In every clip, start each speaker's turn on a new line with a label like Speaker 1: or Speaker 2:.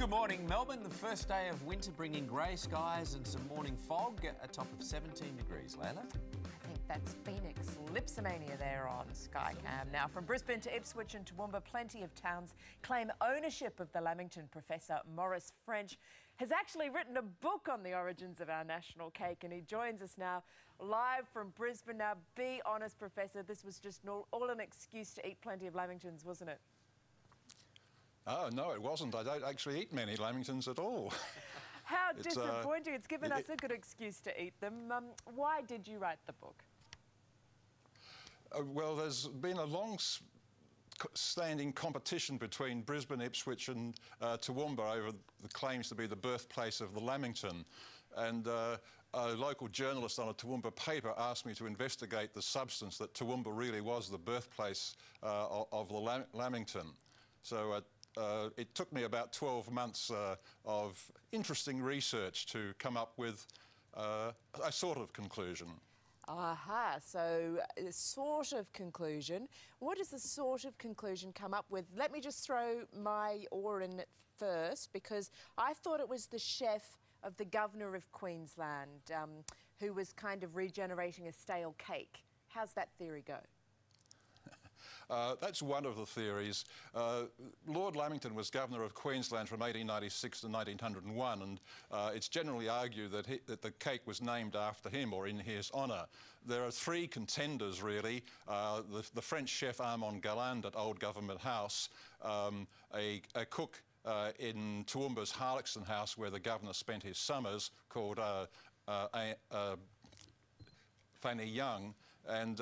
Speaker 1: Good morning, Melbourne. The first day of winter bringing grey skies and some morning fog, a top of 17 degrees. Layla?
Speaker 2: I think that's Phoenix Lipsomania there on Skycam. Now, from Brisbane to Ipswich and Toowoomba, plenty of towns claim ownership of the Lamington. Professor Maurice French has actually written a book on the origins of our national cake, and he joins us now live from Brisbane. Now, be honest, Professor, this was just all an excuse to eat plenty of Lamingtons, wasn't it?
Speaker 3: Oh, no, it wasn't. I don't actually eat many lamingtons at all.
Speaker 2: How it's, uh, disappointing. Uh, it's given it, us a good excuse to eat them. Um, why did you write the book?
Speaker 3: Uh, well, there's been a long standing competition between Brisbane, Ipswich and uh, Toowoomba over the claims to be the birthplace of the Lamington. And uh, a local journalist on a Toowoomba paper asked me to investigate the substance that Toowoomba really was the birthplace uh, of the Lam Lamington. So uh, uh, it took me about 12 months uh, of interesting research to come up with uh, a sort of conclusion.
Speaker 2: Aha, so a sort of conclusion. What does the sort of conclusion come up with? Let me just throw my oar in first because I thought it was the chef of the Governor of Queensland um, who was kind of regenerating a stale cake. How's that theory go?
Speaker 3: Uh, that's one of the theories. Uh, Lord Lamington was governor of Queensland from 1896 to 1901, and uh, it's generally argued that, he, that, the cake was named after him or in his honour. There are three contenders, really. Uh, the, the, French chef Armand Galland at Old Government House, um, a, a, cook uh, in Toowoomba's Harlaxton House, where the governor spent his summers, called uh, Fanny Young, and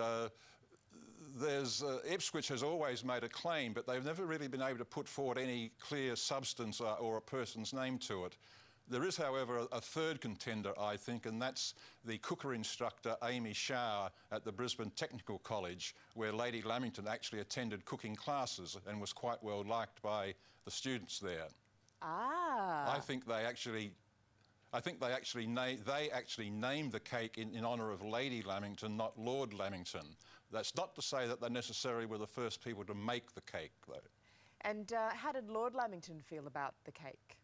Speaker 3: there's uh, Ipswich has always made a claim, but they've never really been able to put forward any clear substance uh, or a person's name to it. There is, however, a, a, third contender, I think, and that's the cooker instructor Amy Schauer at the Brisbane Technical College, where Lady Lamington actually attended cooking classes and was quite well liked by the students there.
Speaker 2: Ah.
Speaker 3: I think they actually I think they actually, they actually named the cake in, in honour of Lady Lamington, not Lord Lamington. That's not to say that they necessarily were the first people to make the cake, though.
Speaker 2: And uh, how did Lord Lamington feel about the cake?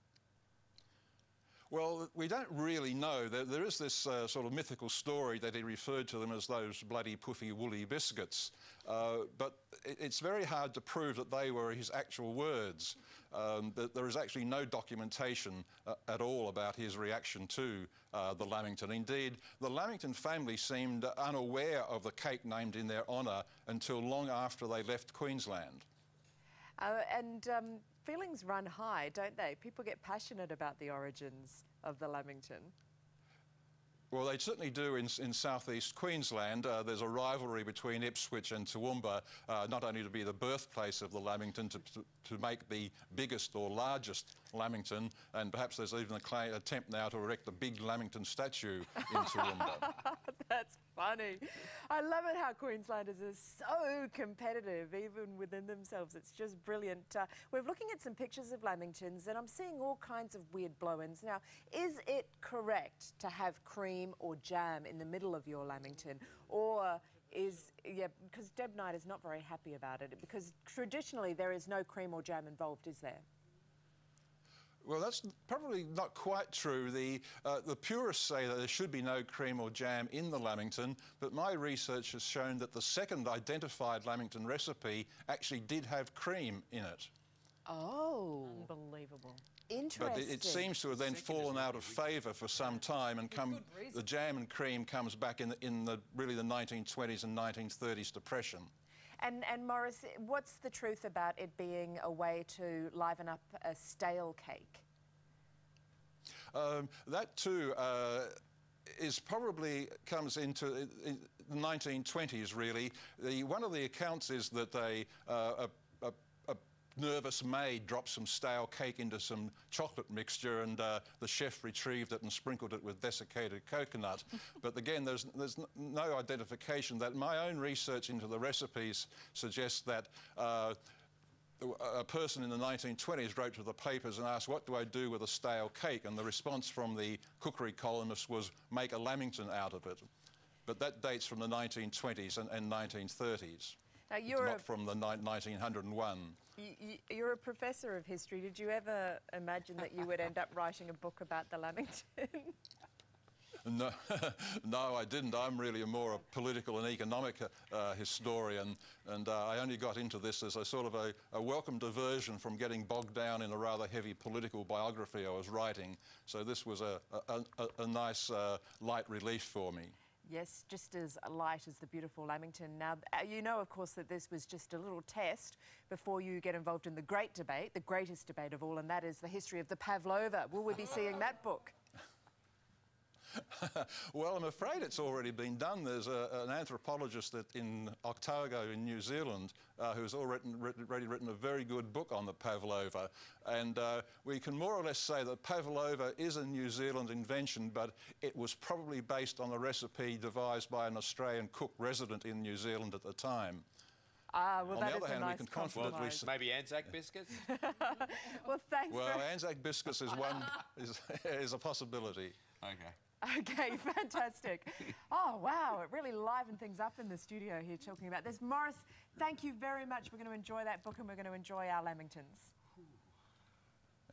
Speaker 3: Well, we don't really know. There, there is this uh, sort of mythical story that he referred to them as those bloody puffy woolly biscuits, uh, but it, it's very hard to prove that they were his actual words. Um, there is actually no documentation uh, at all about his reaction to uh, the Lamington. Indeed, the Lamington family seemed unaware of the cake named in their honour until long after they left Queensland.
Speaker 2: Uh, and um, feelings run high, don't they? People get passionate about the origins of the Lamington.
Speaker 3: Well, they certainly do in, in southeast Queensland. Uh, there's a rivalry between Ipswich and Toowoomba, uh, not only to be the birthplace of the Lamington, to, to, to make the biggest or largest Lamington, and perhaps there's even a an attempt now to erect a big Lamington statue in Toowoomba.
Speaker 2: That's funny. I love it how Queenslanders are so competitive, even within themselves. It's just brilliant. Uh, we're looking at some pictures of Lamingtons, and I'm seeing all kinds of weird blow-ins. Now, is it correct to have cream or jam in the middle of your Lamington, or is, yeah, because Deb Knight is not very happy about it, because traditionally there is no cream or jam involved, is there?
Speaker 3: Well, that's probably not quite true. The, uh, the purists say that there should be no cream or jam in the Lamington, but my research has shown that the second identified Lamington recipe actually did have cream in it.
Speaker 2: Oh.
Speaker 4: Unbelievable.
Speaker 2: Interesting.
Speaker 3: But it, it seems to have then fallen out of favour for some time and come, the jam and cream comes back in, the, in the, really the 1920s and 1930s depression.
Speaker 2: And, and Maurice, what's the truth about it being a way to liven up a stale cake?
Speaker 3: Um, that too uh, is probably comes into the 1920s really. The, one of the accounts is that they, uh, nervous maid dropped some stale cake into some chocolate mixture and uh, the chef retrieved it and sprinkled it with desiccated coconut. but again, there's, there's no identification that my own research into the recipes suggests that uh, a person in the 1920s wrote to the papers and asked, what do I do with a stale cake? And the response from the cookery columnist was, make a Lamington out of it. But that dates from the 1920s and, and 1930s.
Speaker 2: Uh, you're
Speaker 3: not
Speaker 2: a-
Speaker 3: from the ni- 1901.
Speaker 2: You, you, you're a professor of history. Did you ever imagine that you would end up writing a book about the Lamington?
Speaker 3: No, no, I didn't. I'm really a more a political and economic uh, historian, and uh, I only got into this as a sort of a, a welcome diversion from getting bogged down in a rather heavy political biography I was writing. So this was a, a, a, a nice uh, light relief for me.
Speaker 2: Yes, just as light as the beautiful Lamington. Now, uh, you know, of course, that this was just a little test before you get involved in the great debate, the greatest debate of all, and that is the history of the Pavlova. Will we be seeing that book?
Speaker 3: Well, I'm afraid it's already been done. There's a, an anthropologist that in Otago in New Zealand uh, who's already written, already written a very good book on the pavlova. And uh, we can more or less say that pavlova is a New Zealand invention, but it was probably based on a recipe devised by an Australian cook resident in New Zealand at the time.
Speaker 2: Ah, well,
Speaker 3: On
Speaker 2: that
Speaker 3: the
Speaker 2: is
Speaker 3: other
Speaker 2: a
Speaker 3: hand, we can confidently say-
Speaker 1: Maybe Anzac biscuits?
Speaker 2: Well, thanks
Speaker 3: Well,
Speaker 2: very
Speaker 3: Anzac biscuits is one is, is a possibility.
Speaker 1: Okay.
Speaker 2: Okay, fantastic. Oh, wow, it really livened things up in the studio here talking about this. Maurice, thank you very much. We're going to enjoy that book and we're going to enjoy our Lamingtons.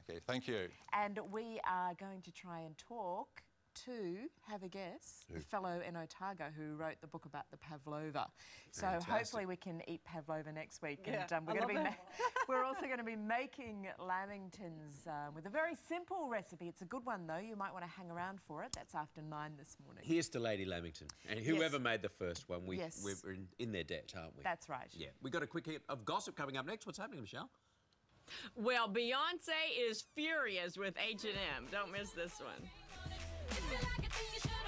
Speaker 3: Okay, thank you.
Speaker 2: And we are going to try and talk to, have a guess, the fellow in Otago who wrote the book about the pavlova. So hopefully we can eat pavlova next week.
Speaker 4: Yeah,
Speaker 2: and um, we're going to be ma- we're also going to be making lamingtons um, with a very simple recipe. It's a good one though. You might want to hang around for it. That's after nine this morning.
Speaker 5: Here's to Lady Lamington. And whoever made the first one, we,
Speaker 2: Yes.
Speaker 5: we're in, in their debt, aren't we?
Speaker 2: That's right.
Speaker 5: Yeah. We've got a quick hit of gossip coming up next. What's happening, Michelle?
Speaker 4: Well, Beyonce is furious with H&M. Don't miss this one.
Speaker 6: If you like a thing, you should